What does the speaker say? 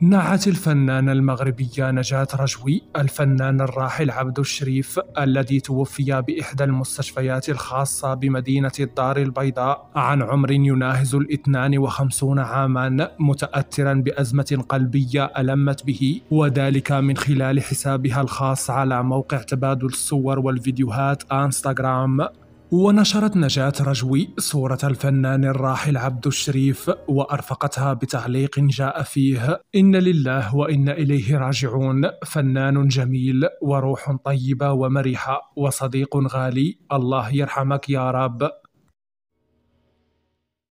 نعت الفنانة المغربية نجاة رجوي الفنان الراحل عبد الشريف الذي توفي بإحدى المستشفيات الخاصة بمدينة الدار البيضاء عن عمر يناهز الاثنان وخمسون عاما متأثرا بأزمة قلبية ألمت به وذلك من خلال حسابها الخاص على موقع تبادل الصور والفيديوهات انستغرام. ونشرت نجاة رجوي صورة الفنان الراحل عبد الشريف وأرفقتها بتعليق جاء فيه إن لله وإنا إليه راجعون فنان جميل وروح طيبة ومرحة وصديق غالي الله يرحمك يا رب.